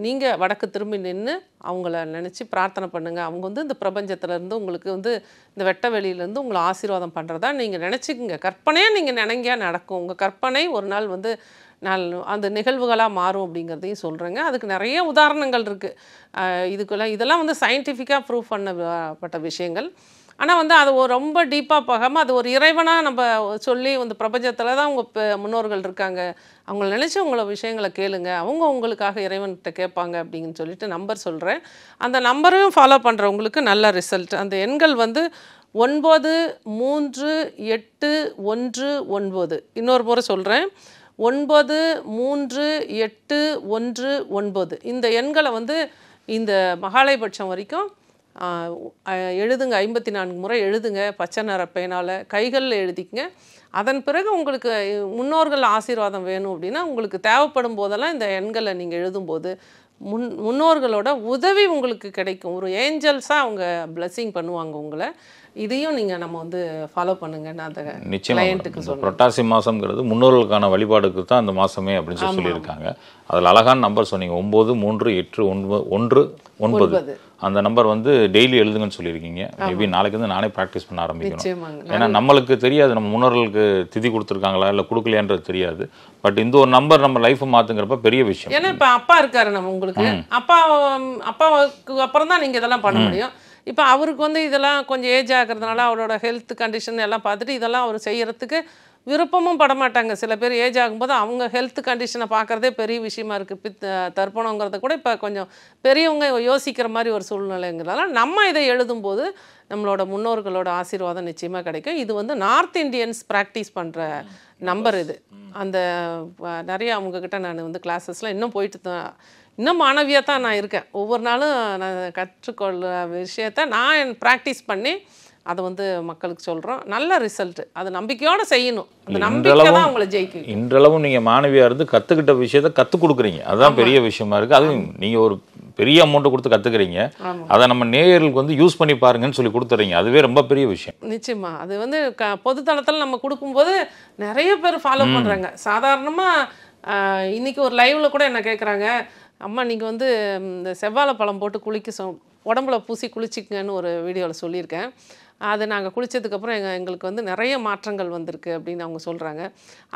நீங்கள் வடக்கு திரும்பி நின்று அவங்கள நினச்சி பிரார்த்தனை பண்ணுங்கள் அவங்க வந்து இந்த பிரபஞ்சத்துலேருந்து உங்களுக்கு வந்து இந்த வெட்ட வெளியிலேருந்து உங்களை ஆசீர்வாதம் பண்ணுறதா நீங்கள் நினச்சிக்கோங்க. கற்பனையாக நீங்கள் நினைங்க நடக்கும். உங்கள் கற்பனை ஒரு நாள் வந்து நல் அந்த நிகழ்வுகளாக மாறும் அப்படிங்கிறதையும் சொல்கிறேங்க அதுக்கு நிறைய உதாரணங்கள் இருக்குது இதுக்குள்ள இதெல்லாம் வந்து சயின்டிஃபிக்காக ப்ரூவ் பண்ணப்பட்ட விஷயங்கள். ஆனால் வந்து அது ரொம்ப டீப்பாக போகாமல் அது ஒரு இறைவனாக நம்ம சொல்லி இந்த பிரபஞ்சத்தில் தான் உங்கள் முன்னோர்கள் இருக்காங்க. அவங்கள நினச்சி உங்களை விஷயங்களை கேளுங்க. அவங்க உங்களுக்காக இறைவன்கிட்ட கேட்பாங்க அப்படின்னு சொல்லிட்டு நம்பர் சொல்கிறேன் அந்த நம்பரையும் ஃபாலோ பண்ணுறவங்களுக்கு நல்ல ரிசல்ட் அந்த எண்கள் வந்து ஒன்பது மூன்று எட்டு ஒன்று ஒன்பது. இன்னொரு முறை சொல்கிறேன் ஒன்பது மூன்று எட்டு ஒன்று ஒன்பது. இந்த எண்களை வந்து இந்த மகாலயபட்சம் வரைக்கும் எழுதுங்க ஐம்பத்தி நான்கு முறை எழுதுங்க பச்சை நிற பேனால் கைகளில் எழுதிக்கங்க. அதன் பிறகு உங்களுக்கு முன்னோர்கள் ஆசீர்வாதம் வேணும் அப்படின்னா உங்களுக்கு தேவைப்படும் போதெல்லாம் இந்த எண்களை நீங்கள் எழுதும்போது முன் முன்னோர்களோட உதவி உங்களுக்கு கிடைக்கும். ஒரு ஏஞ்சல்ஸாக அவங்க பிளஸ்ஸிங் பண்ணுவாங்க உங்களை. இதையும் நீங்கள் நம்ம வந்து ஃபாலோ பண்ணுங்கன்னு அந்த நிச்சயமா கிளையண்ட்டுக்கு இந்த புரட்டாசி மாதம்ங்கிறது முன்னோர்களுக்கான வழிபாடுக்கு தான் அந்த மாதமே அப்படின்னு சொல்லி சொல்லியிருக்காங்க. அதில் அழகான நம்பர் சொன்னீங்க. ஒம்பது மூன்று எட்டு ஒன்பது ஒன்று ஒன்பது. அந்த நம்பர் வந்து டெய்லி எழுதுங்கன்னு சொல்லியிருக்கீங்க. மேபி நாளைக்கு வந்து நானே ப்ராக்டிஸ் பண்ண ஆரம்பிக்கணும். ஏன்னா நம்மளுக்கு தெரியாது. நம்ம முன்னோர்களுக்கு திதி கொடுத்துருக்காங்களா இல்லை கொடுக்கலையான்றது தெரியாது. பட் இந்த ஒரு நம்பர் நம்ம லைஃப்பை மாற்றுங்கிறப்ப பெரிய விஷயம். ஏன்னா இப்போ அப்பா இருக்காரு நம்ம உங்களுக்கு. அப்பா அப்பாவுக்கு அப்புறம் தான் நீங்கள் இதெல்லாம் பண்ண முடியும். இப்போ அவருக்கு வந்து இதெல்லாம் கொஞ்சம் ஏஜ் ஆகிறதுனால அவரோட ஹெல்த் கண்டிஷன் எல்லாம் பார்த்துட்டு இதெல்லாம் அவர் செய்யறதுக்கு விருப்பமும் பட மாட்டாங்க சில பேர் ஏஜ் ஆகும்போது அவங்க ஹெல்த் கண்டிஷனை பார்க்குறதே பெரிய விஷயமா இருக்குது பித் தர்ப்பணங்கிறத கூட இப்போ கொஞ்சம் பெரியவங்க யோசிக்கிற மாதிரி ஒரு சூழ்நிலைங்கிறதால நம்ம இதை எழுதும்போது நம்மளோட முன்னோர்களோட ஆசீர்வாதம் நிச்சயமாக கிடைக்கும். இது வந்து நார்த் இந்தியன்ஸ் ப்ராக்டிஸ் பண்ணுற நம்பர் இது. அந்த நிறைய அவங்கக்கிட்ட நான் வந்து கிளாஸஸ்லாம் இன்னும் போயிட்டு தான் இன்னும் மாணவியாக தான் நான் இருக்கேன். ஒவ்வொரு நாளும் நான் கற்றுக்கொள்ள விஷயத்த நான் ப்ராக்டிஸ் பண்ணி அதை வந்து மக்களுக்கு சொல்கிறோம் நல்ல ரிசல்ட் அது நம்பிக்கையோடு செய்யணும். அந்த நம்பிக்கை தான் உங்களை ஜெயிக்கும். இன்றளவும் நீங்க மாணவியா இருந்து கத்துக்கிட்ட விஷயத்த கத்துக் கொடுக்குறீங்க. அதுதான் பெரிய விஷயமா இருக்கு. அதுவும் நீங்க ஒரு பெரிய அமௌண்ட் கொடுத்து கத்துக்கிறீங்க. அதை நம்ம நேயர்களுக்கு வந்து யூஸ் பண்ணி பாருங்கன்னு சொல்லி கொடுத்துறீங்க. அதுவே ரொம்ப பெரிய விஷயம். நிச்சயமா. அது வந்து க பொதுத்தளத்தில் நம்ம கொடுக்கும்போது நிறைய பேர் ஃபாலோ பண்ணுறாங்க சாதாரணமாக இன்னைக்கு ஒரு லைவ்ல கூட என்ன கேட்குறாங்க அம்மா நீங்கள் வந்து இந்த செவ்வாழை பழம் போட்டு குளிக்க சொ உடம்புல பூசி குளிச்சிக்கங்கன்னு ஒரு வீடியோவில் சொல்லியிருக்கேன். அது நாங்கள் குளித்ததுக்கப்புறம் எங்கள் எங்களுக்கு வந்து நிறைய மாற்றங்கள் வந்திருக்கு அப்படின்னு அவங்க சொல்கிறாங்க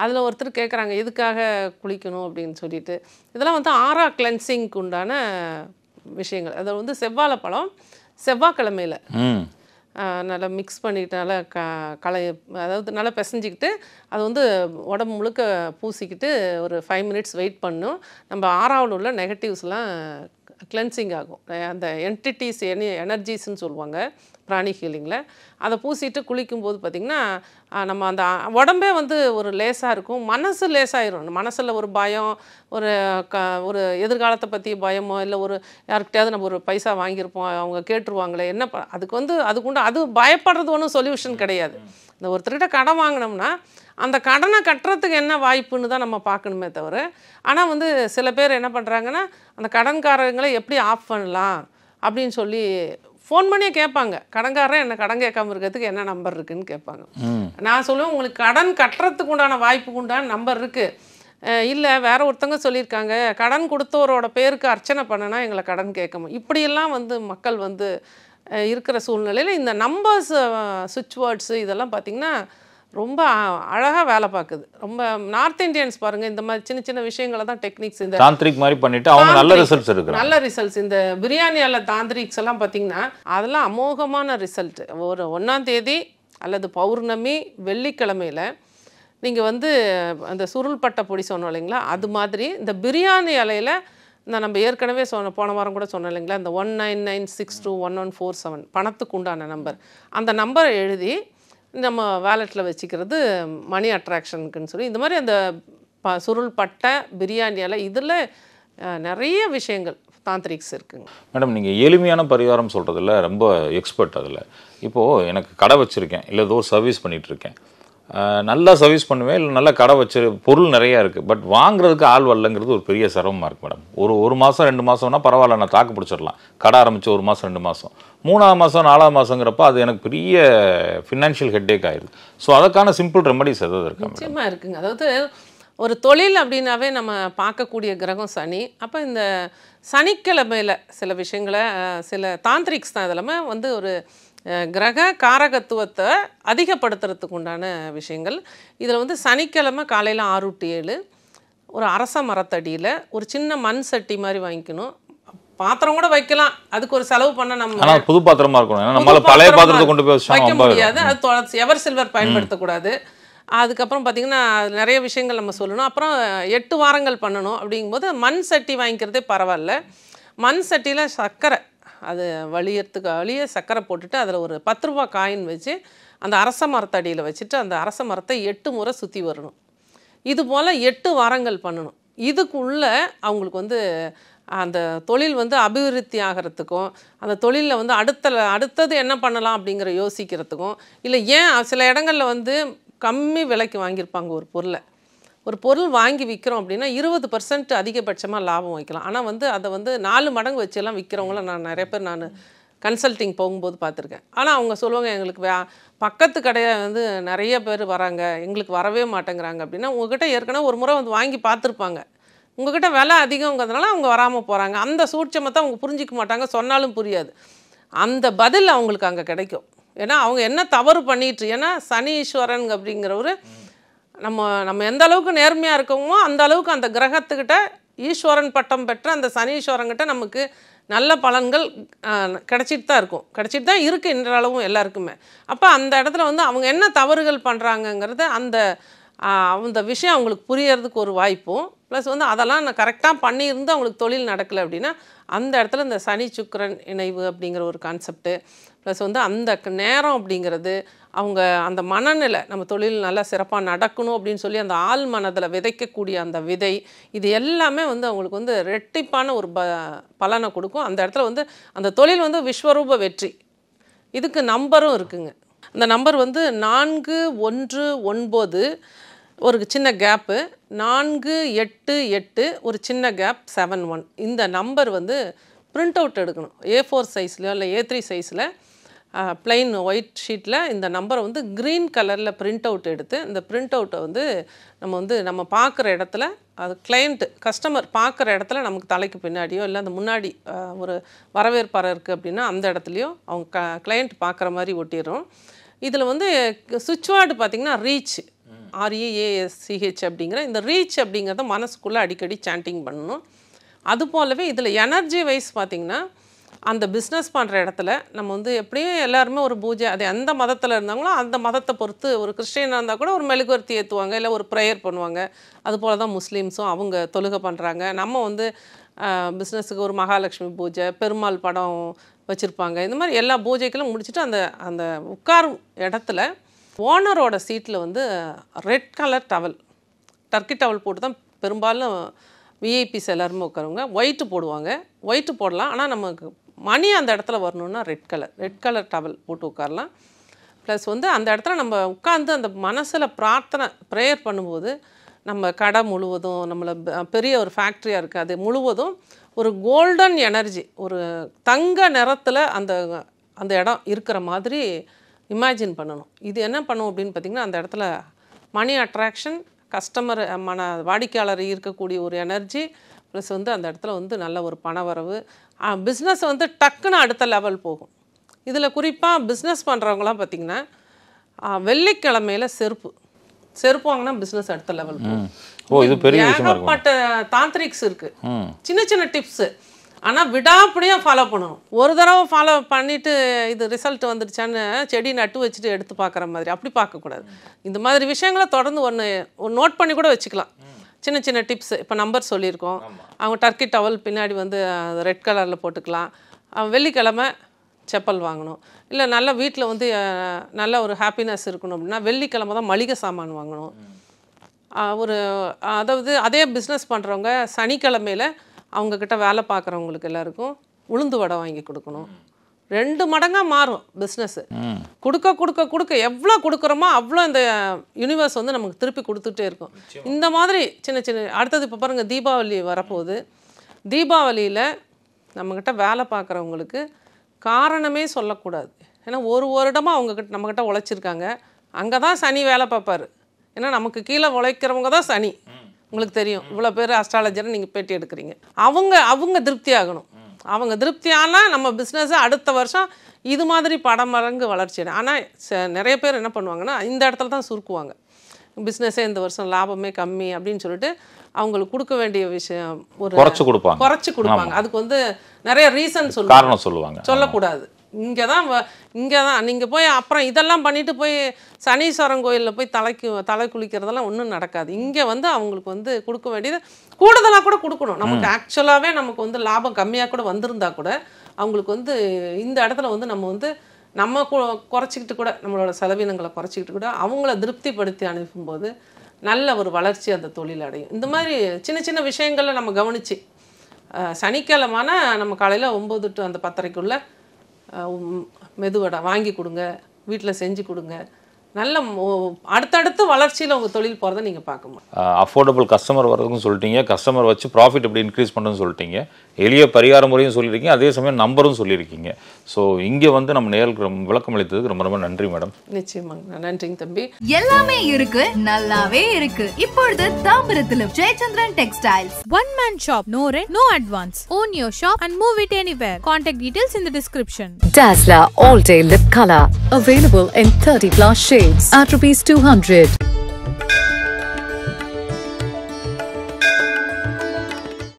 அதில் ஒருத்தர் கேட்குறாங்க எதுக்காக குளிக்கணும்? அப்படின்னு சொல்லிட்டு. இதெல்லாம் வந்து ஆறா கிளென்சிங்க்கு உண்டான விஷயங்கள். அதில் வந்து செவ்வாழை பழம் செவ்வாய்க்கிழமையில். நல்லா மிக்ஸ் பண்ணிக்கிட்டு நல்லா க களை அதாவது நல்லா பிசைஞ்சிக்கிட்டு அது வந்து உடம்பு முழுக்க பூசிக்கிட்டு ஒரு ஃபைவ் மினிட்ஸ் வெயிட் பண்ணும். நம்ம ஆறாவில் உள்ள நெகட்டிவ்ஸ்லாம் கிளென்சிங் ஆகும். அந்த என்டிட்டிஸ் எனி எனர்ஜிஸ்ன்னு சொல்லுவாங்க பிராணி ஹீலிங்கில் அதை பூசிட்டு குளிக்கும்போது பார்த்திங்கன்னா நம்ம அந்த உடம்பே வந்து ஒரு லேசாக இருக்கும். மனசு லேசாயிரும். மனசில் ஒரு பயம் ஒரு க ஒரு எதிர்காலத்தை பற்றி பயமோ இல்லை ஒரு யாருக்கிட்டையாவது நம்ம ஒரு பைசா வாங்கியிருப்போம் அவங்க கேட்டுருவாங்களே என்ன ப அதுக்கு வந்து அதுக்குண்டு அது பயப்படுறது ஒன்றும் சொல்யூஷன் கிடையாது. இந்த ஒருத்தர்கிட்ட கடன் வாங்கினோம்னா அந்த கடனை கட்டுறதுக்கு என்ன வாய்ப்புன்னு தான் நம்ம பார்க்கணுமே தவிர ஆனால் வந்து சில பேர் என்ன பண்ணுறாங்கன்னா அந்த கடன்காரங்களை எப்படி ஆஃப் பண்ணலாம் அப்படின்னு சொல்லி ஃபோன் பண்ணியே கேட்பாங்க. கடன்காரன் என்ன கடன் கேட்காம இருக்கிறதுக்கு என்ன நம்பர் இருக்குன்னு கேட்பாங்க. நான் சொல்லுவேன் உங்களுக்கு கடன் கட்டுறதுக்கு உண்டான வாய்ப்புக்கு உண்டான நம்பர் இருக்குது இல்லை வேற ஒருத்தவங்க சொல்லியிருக்காங்க கடன் கொடுத்தவரோட பேருக்கு அர்ச்சனை பண்ணனா எங்களை கடன் கேட்க இப்படியெல்லாம் வந்து மக்கள் வந்து இருக்கிற சூழ்நிலையில் இந்த நம்பர்ஸ் சுவிட்ச் வேர்ட்ஸு இதெல்லாம் பார்த்திங்கன்னா ரொம்ப அழகாக வேலை பார்க்குது. ரொம்ப நார்த் இந்தியன்ஸ் பாருங்கள் இந்த மாதிரி சின்ன சின்ன விஷயங்களை தான் டெக்னிக்ஸ் இந்த தாந்திரிக் மாதிரி பண்ணிட்டு அவங்க நல்ல. ரிசல்ட்ஸ் எடுக்கிறாங்க. நல்ல ரிசல்ட்ஸ் இந்த பிரியாணியால தாந்திரிக்ஸ் எல்லாம் பார்த்தீங்கன்னா அதெல்லாம் அமோகமான ரிசல்ட் ஒரு ஒன்றாம் தேதி அல்லது பௌர்ணமி வெள்ளிக்கிழமையில நீங்கள் வந்து அந்த சுருள்பட்டை பொடி சொன்னோம் இல்லைங்களா அது மாதிரி இந்த பிரியாணி இலையில இந்த நம்ம ஏற்கனவே சொன்ன போன வாரம் கூட சொன்னோம் இல்லைங்களா? இந்த one nine nine six two one one four seven பணத்துக்கு உண்டான நம்பர். அந்த நம்பரை எழுதி நம்ம வேலெட்டில் வச்சுக்கிறது மணி அட்ராக்ஷனுக்குன்னு சொல்லி இந்த மாதிரி அந்த ப சுருள் பட்டை பிரியாணி இதில் நிறைய விஷயங்கள் தாந்திரிக்ஸ் இருக்குங்க. மேடம் நீங்கள் எளிமையான பரிகாரம் சொல்கிறதுல ரொம்ப எக்ஸ்பர்ட் அதில். இப்போது எனக்கு கடை வச்சுருக்கேன் இல்லை ஏதோ சர்வீஸ் பண்ணிகிட்ருக்கேன் நல்லா சர்வீஸ் பண்ணுவேன் இல்லை நல்லா கடை வச்சு பொருள் நிறையா இருக்குது பட் வாங்குறதுக்கு ஆள் வரலங்கிறது ஒரு பெரிய சிரமமாக இருக்குது மேடம் ஒரு ஒரு மாதம் ரெண்டு மாதம்னா பரவாயில்ல நான் தாக்கு பிடிச்சிடலாம். கடை ஆரம்பித்து ஒரு மாதம் ரெண்டு மாதம் மூணாவது மாதம் நாலாவது மாதங்கிறப்ப அது எனக்கு பெரிய ஃபினான்ஷியல் ஹெட்டேக் ஆயிடுது. ஸோ அதுக்கான சிம்பிள் ரெமடிஸ் எதாவது இருக்கா நிச்சயமாக இருக்குங்க. அதாவது ஒரு தொழில் அப்படின்னாவே நம்ம பார்க்கக்கூடிய கிரகம் சனி. அப்போ இந்த சனிக்கிழமையில் சில விஷயங்களை சில தாந்திரிக்ஸ் தான் இதெல்லாமே வந்து ஒரு கிரக காரகத்துவத்தை அதிகப்படுத்துறதுக்கு உண்டான விஷயங்கள். இதில் வந்து சனிக்கிழமை காலையில் ஆறு டு ஏழு ஒரு அரச மரத்தடியில் ஒரு சின்ன மண் சட்டி மாதிரி வாங்கிக்கணும். பாத்திரம் கூட வைக்கலாம். அதுக்கு ஒரு செலவு பண்ண நம்ம புது பாத்திரமா இருக்கணும். நம்மளால பழைய பாத்திரத்தை கொண்டு போய் வைக்க முடியாது. அது எவர் சில்வர் பயன்படுத்தக்கூடாது. அதுக்கப்புறம் பார்த்தீங்கன்னா நிறைய விஷயங்கள் நம்ம சொல்லணும். அப்புறம் எட்டு வாரங்கள் பண்ணணும். அப்படிங்கும்போது மண் சட்டி வாங்கிக்கிறதே பரவாயில்ல. மண் சட்டியில் சர்க்கரை அது வலியறதுக்கு வழிய சர்க்கரை போட்டுட்டு அதில் ஒரு பத்து ரூபா காயின் வச்சு அந்த அரச மரத்தடியில் வச்சுட்டு அந்த அரச மரத்தை எட்டு முறை சுற்றி வரணும். இது போல் எட்டு வாரங்கள் பண்ணணும். இதுக்குள்ளே அவங்களுக்கு வந்து அந்த தொழில் வந்து அபிவிருத்தி ஆகிறதுக்கும் அந்த தொழிலில் வந்து அடுத்த அடுத்தது என்ன பண்ணலாம் அப்படிங்கிற யோசிக்கிறதுக்கும் இல்லை ஏன் சில இடங்களில் வந்து கம்மி விலைக்கு வாங்கியிருப்பாங்க ஒரு பொருளை. ஒரு பொருள் வாங்கி விற்கிறோம் அப்படின்னா இருபது பர்சன்ட் அதிகபட்சமாக லாபம் வைக்கலாம் ஆனால் வந்து அதை வந்து நாலு மடங்கு வச்செல்லாம் விற்கிறவங்கள நான் நிறைய பேர் நான் கன்சல்ட்டிங் போகும்போது பார்த்துருக்கேன். ஆனால் அவங்க சொல்லுவாங்க எங்களுக்கு வே பக்கத்து கடையை வந்து நிறைய பேர் வராங்க. எங்களுக்கு வரவே மாட்டேங்கிறாங்க. அப்படின்னா உங்ககிட்ட ஏற்கனவே ஒரு முறை வந்து வாங்கி பார்த்துருப்பாங்க. உங்ககிட்ட விலை அதிகங்கிறதுனால அவங்க வராமல் போகிறாங்க அந்த சூட்சமத்தை அவங்க புரிஞ்சிக்க மாட்டாங்க. சொன்னாலும் புரியாது. அந்த பதில் அவங்களுக்கு அங்கே கிடைக்கும். ஏன்னா அவங்க என்ன தவறு பண்ணிட்டு ஏன்னா சனீஸ்வரன் அப்படிங்கிறவர் நம்ம நம்ம எந்த அளவுக்கு நேர்மையாக இருக்கோமோ அந்த அளவுக்கு அந்த கிரகத்துக்கிட்ட ஈஸ்வரன் பட்டம் பெற்ற அந்த சனீஸ்வரங்கிட்ட நமக்கு நல்ல பலன்கள் கிடச்சிட்டு கிடைச்சிட்டு தான் இருக்கும். கிடச்சிட்டு தான் இருக்குது இன்றளவும் எல்லாருக்குமே. அப்போ அந்த இடத்துல வந்து அவங்க என்ன தவறுகள் பண்ணுறாங்கங்கிறது அந்த அந்த விஷயம் அவங்களுக்கு புரியறதுக்கு ஒரு வாய்ப்பும் ப்ளஸ் வந்து அதெல்லாம் நான் கரெக்டாக பண்ணியிருந்து அவங்களுக்கு தொழில் நடக்கலை அப்படின்னா அந்த இடத்துல இந்த சனி சுக்கரன் இணைவு அப்படிங்கிற ஒரு கான்செப்ட்டு ப்ளஸ் வந்து அந்த நேரம் அப்படிங்கிறது அவங்க அந்த மனநிலை நம்ம தொழில் நல்லா சிறப்பாக நடக்கணும் அப்படின்னு சொல்லி அந்த ஆள் மனதில் விதைக்கக்கூடிய அந்த விதை இது எல்லாமே வந்து அவங்களுக்கு வந்து ரெட்டிப்பான ஒரு ப பலனை கொடுக்கும். அந்த இடத்துல வந்து அந்த தொழில் வந்து விஸ்வரூப வெற்றி. இதுக்கு நம்பரும் இருக்குங்க. அந்த நம்பர் வந்து நான்கு ஒன்று ஒன்பது ஒரு சின்ன கேப்பு நான்கு எட்டு எட்டு ஒரு சின்ன கேப் செவன் ஒன் இந்த நம்பர் வந்து பிரிண்ட் அவுட் எடுக்கணும். ஏ ஃபோர் சைஸ்லையோ இல்லை ஏ த்ரீ சைஸில் ப்ளைன் ஒயிட் ஷீட்டில் இந்த நம்பரை வந்து க்ரீன் கலரில் பிரிண்ட் அவுட் எடுத்து இந்த பிரிண்ட் அவுட்டை வந்து நம்ம வந்து நம்ம பார்க்குற இடத்துல அது கிளைண்ட்டு கஸ்டமர் பார்க்குற இடத்துல நமக்கு தலைக்கு பின்னாடியோ இல்லை அந்த முன்னாடி ஒரு வரவேற்பாறை இருக்குது அப்படின்னா அந்த இடத்துலையோ அவங்க க கிளைண்ட் பார்க்குற மாதிரி ஒட்டிடுறோம். இதில் வந்து சுவிட்ச் வார்டு பார்த்திங்கன்னா ரீச் ஆர்இஏஎஸ்சிஹெச் அப்படிங்கிற இந்த ரீச் அப்படிங்கிறத மனசுக்குள்ளே அடிக்கடி சாண்டிங் பண்ணணும். அது போலவே இதில் எனர்ஜி வைஸ் பார்த்திங்கன்னா அந்த பிஸ்னஸ் பண்ணுற இடத்துல நம்ம வந்து எப்படியும் எல்லாருமே ஒரு பூஜை அது எந்த மதத்தில் இருந்தாங்களோ அந்த மதத்தை பொறுத்து ஒரு கிறிஸ்டியனாக இருந்தால் கூட ஒரு மெழுகுவர்த்தி ஏற்றுவாங்க இல்லை ஒரு ப்ரேயர் பண்ணுவாங்க. அது போல் தான் முஸ்லீம்ஸும் அவங்க தொழுகை பண்ணுறாங்க நம்ம வந்து பிஸ்னஸுக்கு ஒரு மகாலட்சுமி பூஜை பெருமாள் படம் வச்சுருப்பாங்க. இந்த மாதிரி எல்லா பூஜைகளும் முடிச்சுட்டு அந்த அந்த உட்காரும் இடத்துல ஓனரோட சீட்டில் வந்து red colour towel turkey towel போட்டு தான் பெரும்பாலும் விஐபிஸ் எல்லாருமே உட்காருவாங்க ஒயிட்டு போடுவாங்க. ஒயிட்டு போடலாம். ஆனால் நமக்கு மணி அந்த இடத்துல வரணும்னா red colour red colour towel போட்டு உட்காரலாம். ப்ளஸ் வந்து அந்த இடத்துல நம்ம உட்காந்து அந்த மனசில் பிரார்த்தனை ப்ரேயர் பண்ணும்போது நம்ம கடை முழுவதும் நம்மளை பெரிய ஒரு ஃபேக்ட்ரியாக இருக்குது அது முழுவதும் ஒரு கோல்டன் எனர்ஜி ஒரு தங்க நிறத்தில் அந்த அந்த இடம் இருக்கிற மாதிரி இமேஜின் பண்ணணும். இது என்ன பண்ணும் அப்படின்னு பார்த்திங்கன்னா அந்த இடத்துல மணி அட்ராக்ஷன் கஸ்டமர் மன வாடிக்கையாளர் இருக்கக்கூடிய ஒரு எனர்ஜி ப்ளஸ் வந்து அந்த இடத்துல வந்து நல்ல ஒரு பணவரவு. பிஸ்னஸ் வந்து டக்குன்னு அடுத்த லெவல் போகும். இதில் குறிப்பாக பிஸ்னஸ் பண்ணுறவங்களாம் பார்த்திங்கன்னா வெள்ளிக்கிழமையில செருப்பு. செருப்பு வாங்கினா பிஸ்னஸ் அடுத்த லெவல் போகும். ஏகப்பட்ட தாந்திரிக்ஸ் இருக்கு. ம். சின்ன சின்ன டிப்ஸு ஆனால் விடாப்படியாக ஃபாலோ பண்ணணும். ஒரு தடவை ஃபாலோ பண்ணிவிட்டு இது ரிசல்ட் வந்துடுச்சான்னு செடி நட்டு வச்சுட்டு எடுத்து பார்க்குற மாதிரி. அப்படி பார்க்கக்கூடாது இந்த மாதிரி விஷயங்களை தொடர்ந்து ஒன்று நோட் பண்ணி கூட வச்சுக்கலாம். சின்ன சின்ன டிப்ஸ் இப்போ நம்பர் சொல்லியிருக்கோம். அவங்க டர்க்கி டவல் பின்னாடி வந்து ரெட் கலரில் போட்டுக்கலாம். வெள்ளிக்கிழமை செப்பல் வாங்கணும். இல்லை நல்ல வீட்டில் வந்து நல்ல ஒரு ஹாப்பினஸ் இருக்கணும் அப்படின்னா வெள்ளிக்கிழமை தான் மளிகை சாமான் வாங்கணும். ஒரு அதாவது அதே பிஸ்னஸ் பண்ணுறவங்க சனிக்கிழமையில அவங்கக்கிட்ட வேலை பார்க்குறவங்களுக்கு எல்லாருக்கும் உளுந்து வடை வாங்கி கொடுக்கணும். ரெண்டு மடங்காக மாறும் பிஸ்னஸ்ஸு கொடுக்க கொடுக்க கொடுக்க எவ்வளோ கொடுக்குறோமோ அவ்வளோ இந்த யூனிவர்ஸ் வந்து நமக்கு திருப்பி கொடுத்துட்டே இருக்கும். இந்த மாதிரி சின்ன சின்ன அடுத்தது இப்போ பாருங்கள் தீபாவளி வரப்போகுது. தீபாவளியில் நம்மக்கிட்ட வேலை பார்க்குறவங்களுக்கு காரணமே சொல்லக்கூடாது. ஏன்னா ஒரு வருடமாக அவங்கக்கிட்ட நம்மக்கிட்ட உழைச்சிருக்காங்க. அங்கே தான் சனி வேலை பார்ப்பாரு. ஏன்னா நமக்கு கீழே உழைக்கிறவங்க தான் சனி. உங்களுக்கு தெரியும். இவ்வளோ பேர் அஸ்ட்ராலஜரை நீங்கள் பேட்டி எடுக்கிறீங்க. அவங்க அவங்க திருப்தி ஆகணும். அவங்க திருப்தி ஆனால் நம்ம பிஸ்னஸை அடுத்த வருஷம் இது மாதிரி படமடங்கு வளர்ச்சி ஆனால் நிறைய பேர் என்ன பண்ணுவாங்கன்னா இந்த இடத்துல தான் சுருக்குவாங்க. பிஸ்னஸே இந்த வருஷம் லாபமே கம்மி அப்படின்னு சொல்லிட்டு அவங்களுக்கு கொடுக்க வேண்டிய விஷயம் ஒரு குறைச்சு கொடுப்பாங்க. குறைச்சு கொடுப்பாங்க. அதுக்கு வந்து நிறைய ரீசன் சொல்லுவாங்க. சொல்லுவாங்க. சொல்லக்கூடாது. இங்கே தான் இங்கே தான் நீங்கள் போய் அப்புறம் இதெல்லாம் பண்ணிட்டு போய் சனீஸ்வரன் கோயிலில் போய் தலைக்கு தலை குளிக்கிறதெல்லாம் ஒன்றும் நடக்காது. இங்கே வந்து அவங்களுக்கு வந்து கொடுக்க வேண்டியது கூடுதலாக கூட கொடுக்கணும். நமக்கு ஆக்சுவலாகவே நமக்கு வந்து லாபம் கம்மியாக கூட வந்திருந்தா கூட அவங்களுக்கு வந்து இந்த இடத்துல வந்து நம்ம வந்து நம்ம கு- குறைச்சிக்கிட்டு கூட நம்மளோட செலவினங்களை குறைச்சிக்கிட்டு கூட அவங்கள திருப்திப்படுத்தி அனுப்பும்போது நல்ல ஒரு வளர்ச்சி அந்த தொழில் அடையும். இந்த மாதிரி சின்ன சின்ன விஷயங்களை நம்ம அஹ், சனிக்கிழமைனா நம்ம காலையில் ஒம்பது டு அந்த பத்தரைக்குள்ளே மெதுவடை வாங்கி கொடுங்க வீட்டில் செஞ்சு கொடுங்க. நல்ல அடுத்தடுத்து வளர்ச்சியில் உங்கள் தொழில் போகிறத நீங்கள் பார்க்க முடியும். அஃபோர்டபுள் கஸ்டமர் வரதுக்கும் சொல்லிட்டீங்க. கஸ்டமர் வச்சு ப்ராஃபிட் எப்படி இன்க்ரீஸ் பண்ணுன்னு சொல்லிட்டீங்க. எளிய பரிகார முறையும் சொல்லியிருக்கீங்க. அதே சமயம் நம்பரும் சொல்லியிருக்கீங்க. ஸோ இங்கே வந்து நம்ம நேருக்கு விளக்கம் அளித்ததுக்கு ரொம்ப ரொம்ப நன்றி மேடம் நிச்சயமாங்க நன்றிங்க தம்பி எல்லாமே இருக்கு நல்லாவே இருக்கு இப்பொழுது தாம்பரத்திலும் Jayachandran textiles One man shop, no rent, no advance. Own your shop and move it anywhere. Contact details in the description. Dazzler All Day Lip Color. Available in 30 plus shades at rupees 200.